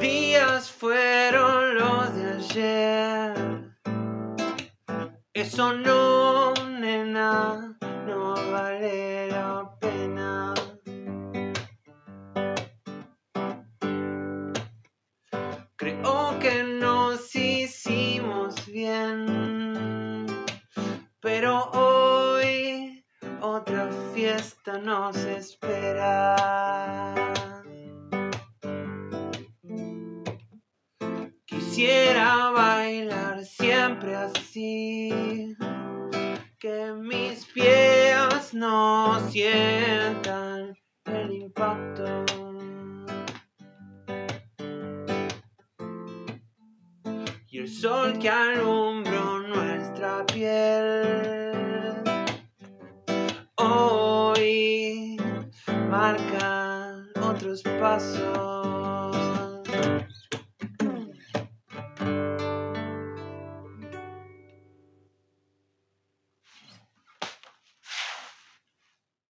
Días fueron los de ayer. Eso no, nena, no vale la pena. Creo que nos hicimos bien, pero hoy otra fiesta nos espera. Quisiera bailar siempre así, que mis pies no sientan el impacto. Y el sol que alumbró nuestra piel hoy marca otros pasos.